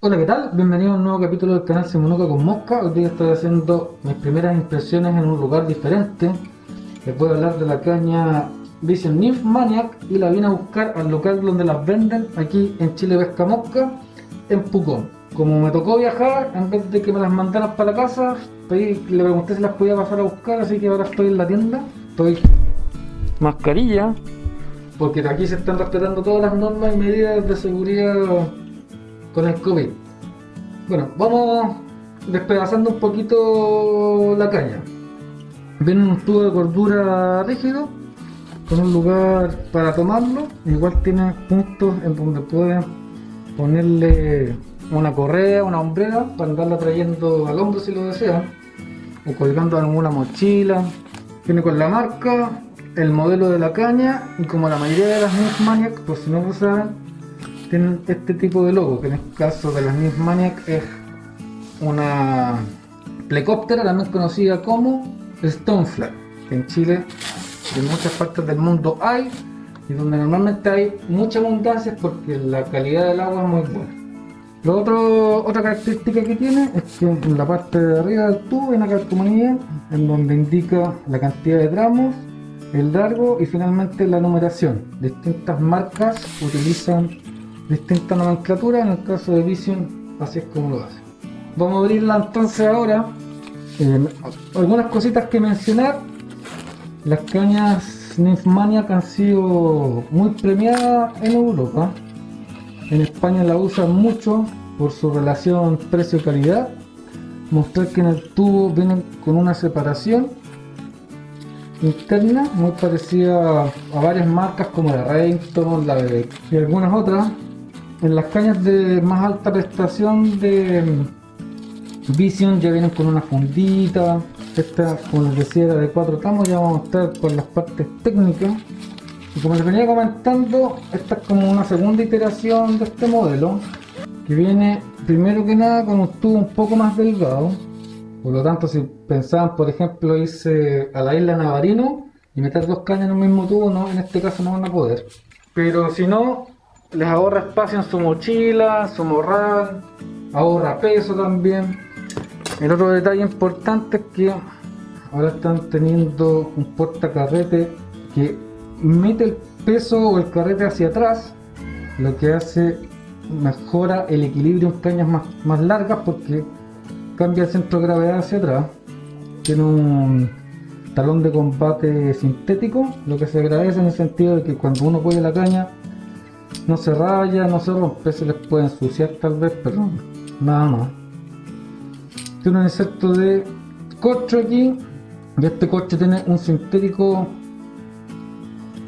Hola, ¿qué tal? Bienvenido a un nuevo capítulo del canal Simonuca con Mosca. Hoy día estoy haciendo mis primeras impresiones en un lugar diferente. Les voy a hablar de la caña Vision Nymph Maniac y la vine a buscar al local donde las venden, aquí en Chile Pesca Mosca, en Pucón. Como me tocó viajar, en vez de que me las mandaran para la casa, le pregunté si las podía pasar a buscar, así que ahora estoy en la tienda. Estoy mascarilla, porque aquí se están respetando todas las normas y medidas de seguridad con el COVID. Bueno, vamos despedazando un poquito la caña. Viene un tubo de cordura rígido con un lugar para tomarlo. Igual tiene puntos en donde pueden ponerle una correa, una hombrera para andarla trayendo al hombro si lo desean o colgando alguna mochila. Viene con la marca, el modelo de la caña y como la mayoría de las Maniac, por si no lo saben, tienen este tipo de logo, que en el caso de las Nymph Maniac es una plecóptera también conocida como Stonefly, que en Chile y en muchas partes del mundo hay y donde normalmente hay mucha abundancia porque la calidad del agua es muy buena. Lo otro, otra característica que tiene es que en la parte de arriba del tubo hay una calcomanía en donde indica la cantidad de tramos, el largo y finalmente la numeración. Distintas marcas utilizan distintas nomenclaturas, en el caso de Vision así es como lo hace. Vamos a abrirla entonces ahora. Eh, algunas cositas que mencionar. Las cañas Nymphmaniac han sido muy premiadas en Europa. En España la usan mucho por su relación precio-calidad. Mostrar que en el tubo vienen con una separación interna muy parecida a varias marcas como la Remington, la BB y algunas otras. En las cañas de más alta prestación de mm, Vision ya vienen con una fundita. Esta, como les decía, era de 4 tramos. Ya vamos a mostrar con las partes técnicas. Y como les venía comentando, esta es como una segunda iteración de este modelo. Que viene primero que nada con un tubo un poco más delgado. Por lo tanto, si pensaban, por ejemplo, irse a la isla Navarino y meter dos cañas en un mismo tubo, no, en este caso no van a poder. Pero si no, les ahorra espacio en su mochila, su morral, ahorra peso también. El otro detalle importante es que ahora están teniendo un portacarrete que mete el peso o el carrete hacia atrás, lo que hace mejora el equilibrio en cañas más, largas porque cambia el centro de gravedad hacia atrás. Tiene un talón de combate sintético, lo que se agradece en el sentido de que cuando uno cuelga la caña no se raya, no se rompe, se les puede ensuciar tal vez, pero nada más. Tiene un inserto de corcho aquí, y este corcho tiene un sintético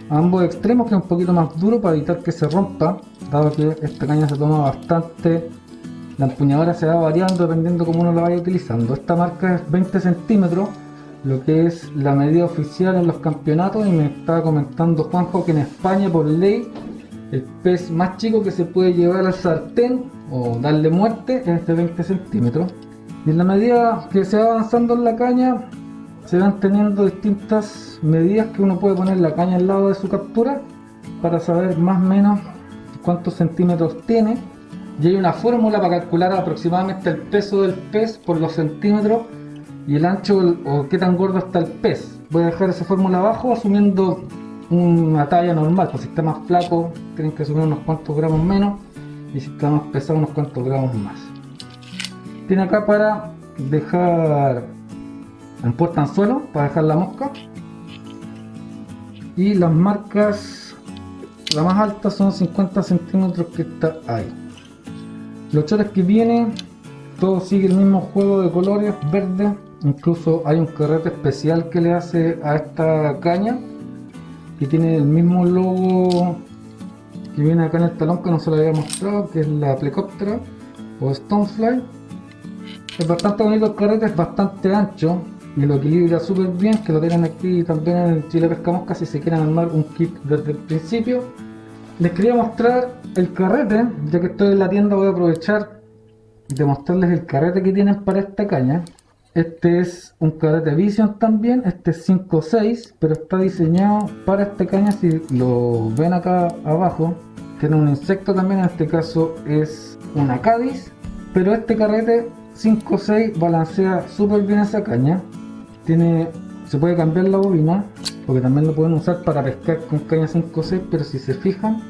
a ambos extremos que es un poquito más duro para evitar que se rompa, dado que esta caña se toma bastante la empuñadura se va variando dependiendo cómo uno la vaya utilizando. Esta marca es 20 centímetros, lo que es la medida oficial en los campeonatos. Y me estaba comentando Juanjo que en España, por ley, el pez más chico que se puede llevar al sartén o darle muerte es de 20 centímetros. Y en la medida que se va avanzando en la caña, se van teniendo distintas medidas que uno puede poner la caña al lado de su captura para saber más o menos cuántos centímetros tiene y hay una fórmula para calcular aproximadamente el peso del pez por los centímetros y el ancho o qué tan gordo está el pez. Voy a dejar esa fórmula abajo asumiendo una talla normal, pues si está más flaco tienen que asumir unos cuantos gramos menos y si está más pesado unos cuantos gramos más. Tiene acá para dejar en puerta anzuelo, para dejar la mosca. Y las marcas, la más alta son 50 centímetros que está ahí. Los chores que vienen, todo sigue el mismo juego de colores, verde. Incluso hay un carrete especial que le hace a esta caña, que tiene el mismo logo que viene acá en el talón que no se lo había mostrado, que es la plecóptera o Stonefly. Es bastante bonito el carrete, es bastante ancho y lo equilibra súper bien, que lo tienen aquí también en el Chile Pesca Mosca si se quieren armar un kit desde el principio. Les quería mostrar el carrete, ya que estoy en la tienda voy a aprovechar de mostrarles el carrete que tienen para esta caña. Este es un carrete Vision también, este es 5.6, pero está diseñado para esta caña, si lo ven acá abajo, tiene un insecto también, en este caso es una Cádiz, Pero este carrete 5.6 balancea súper bien esa caña. Tiene, se puede cambiar la bobina, porque también lo pueden usar para pescar con caña 5.6, pero si se fijan,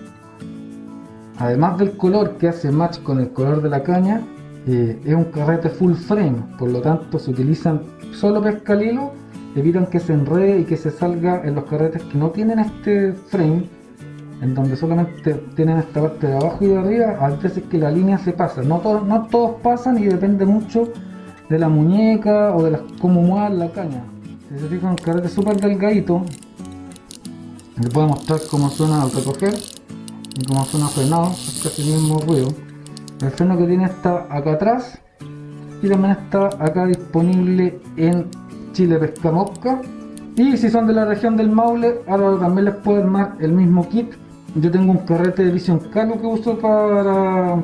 además del color que hace match con el color de la caña, eh, es un carrete full frame, por lo tanto se utilizan solo pesca evitan que se enrede y que se salga en los carretes que no tienen este frame, en donde solamente tienen esta parte de abajo y de arriba, a veces que la línea se pasa, no, todos no todos pasan y depende mucho de la muñeca o de las, cómo muevan la caña. Si se fijan, un carrete súper delgadito, les voy a mostrar cómo suena al recoger y cómo suena frenado, es casi el mismo ruido. El freno que tiene está acá atrás y también está acá disponible en Chile Pesca Mosca. Y si son de la región del Maule, ahora también les puedo armar el mismo kit. Yo tengo un carrete de Vision Calo que uso para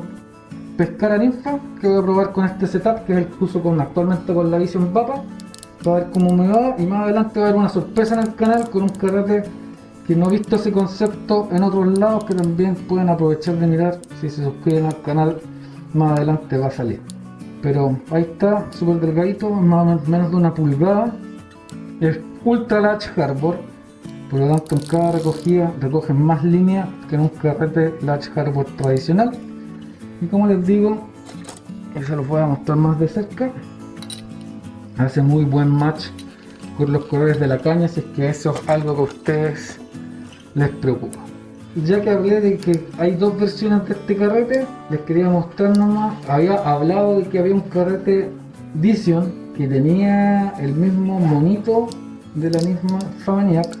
pescar a ninfa, que voy a probar con este setup, que es el que uso con, actualmente con la Vision Papa, para ver cómo me va. Y más adelante va a haber una sorpresa en el canal con un carrete que no he visto ese concepto en otros lados que también pueden aprovechar de mirar si se suscriben al canal más adelante va a salir. Pero ahí está súper delgadito más o menos de una pulgada. Es ultra latch harbor por lo tanto en cada recogida recogen más líneas que en un carrete latch harbor tradicional. Y como les digo se los voy a mostrar más de cerca. Hace muy buen match con los colores de la caña si es que eso es algo que ustedes les preocupa. Ya que hablé de que hay dos versiones de este carrete, les quería mostrar nomás, había hablado de que había un carrete Vision que tenía el mismo monito de la misma Famaniac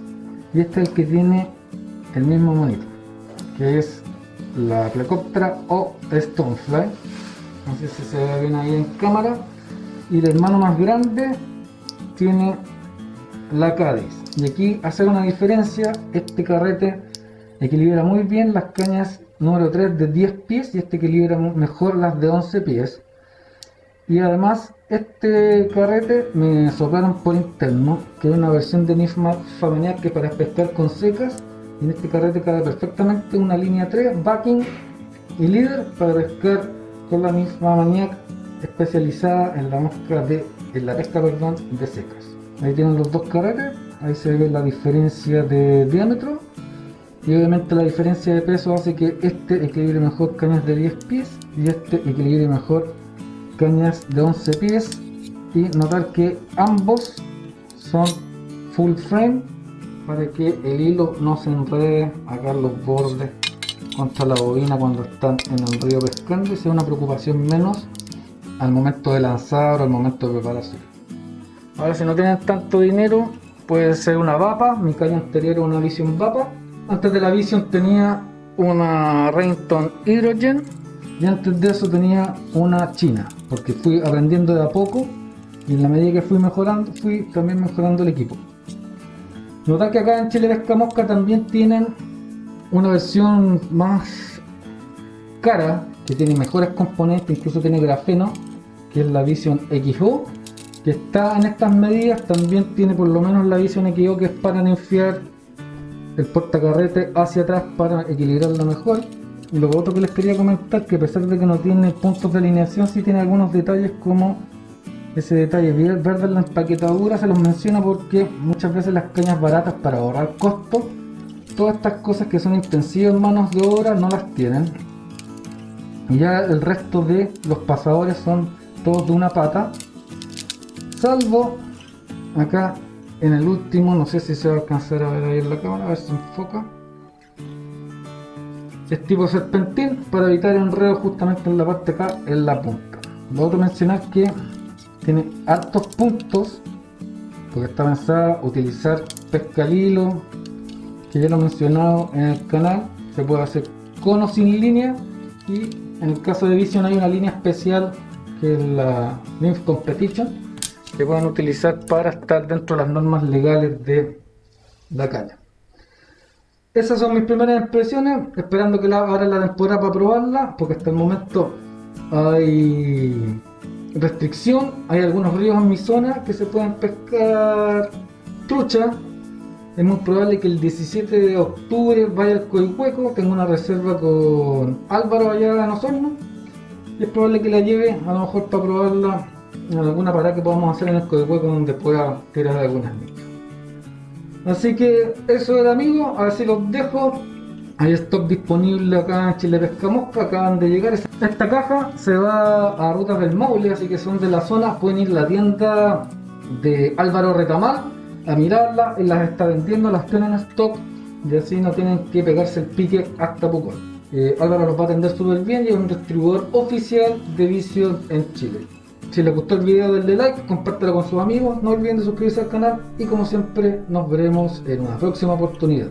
y este es el que tiene el mismo monito, que es la Plecoptera o Stonefly. No sé si se ve bien ahí en cámara. Y el hermano más grande tiene la Cádiz. Y aquí hacer una diferencia, este carrete equilibra muy bien las cañas número 3 de 10 pies y este equilibra mejor las de 11 pies. Y además este carrete me soplaron por interno, que es una versión de Nifma familiar que para pescar con secas. Y en este carrete cabe perfectamente una línea 3, backing y líder para pescar con la misma Maniac especializada en la mosca de en la pesca perdón, de secas. Ahí tienen los dos carretes ahí se ve la diferencia de diámetro y obviamente la diferencia de peso hace que este equilibre mejor cañas de 10 pies y este equilibre mejor cañas de 11 pies y notar que ambos son full frame para que el hilo no se enrede acá los bordes contra la bobina cuando están en el río pescando y sea una preocupación menos al momento de lanzar o al momento de preparación. Ahora si no tienen tanto dinero puede ser una Vapa, mi caña anterior era una Vision Vapa. Antes de la Vision tenía una Renton Hydrogen y antes de eso tenía una China, porque fui aprendiendo de a poco y en la medida que fui mejorando, fui también mejorando el equipo. Notar que acá en Chile Pesca Mosca también tienen una versión más cara, que tiene mejores componentes, incluso tiene grafeno, que es la Vision XO que está en estas medidas también tiene por lo menos la visión que es para enfiar el portacarrete hacia atrás para equilibrarlo mejor. Y lo otro que les quería comentar que a pesar de que no tiene puntos de alineación, sí tiene algunos detalles como ese detalle verde en la empaquetadura, se los menciona porque muchas veces las cañas baratas para ahorrar costos, todas estas cosas que son intensivas en manos de obra no las tienen. Y ya el resto de los pasadores son todos de una pata Salvo acá en el último, no sé si se va a alcanzar a ver ahí en la cámara, a ver si enfoca. Es tipo serpentín para evitar enredo justamente en la parte acá, en la punta. Lo otro mencionar que tiene hartos puntos, porque está pensada utilizar pesca al hilo, que ya lo he mencionado en el canal. Se puede hacer con o sin línea y en el caso de Vision hay una línea especial que es la Nymph Competition que puedan utilizar para estar dentro de las normas legales de la caña. Esas son mis primeras impresiones, esperando que la, ahora la temporada para probarla, porque hasta el momento hay restricción, hay algunos ríos en mi zona que se pueden pescar trucha. Es muy probable que el 17 de octubre vaya al Coihueco, tengo una reserva con Álvaro allá en Osorno y es probable que la lleve a lo mejor para probarla alguna parada que podamos hacer en el hueco donde pueda tirar algunas micas. Así que eso era amigo, a ver si los dejo. Hay stock disponible acá en Chile Pesca Mosca, acaban de llegar. Esta caja se va a Rutas del Maule, así que son de la zona, pueden ir a la tienda de Álvaro Retamal a mirarla, él las está vendiendo, las tienen en stock y así no tienen que pegarse el pique hasta Pucón. Eh, Álvaro los va a atender súper bien y es un distribuidor oficial de Vision en Chile. Si les gustó el video denle like, compártelo con sus amigos, no olviden de suscribirse al canal y como siempre nos veremos en una próxima oportunidad.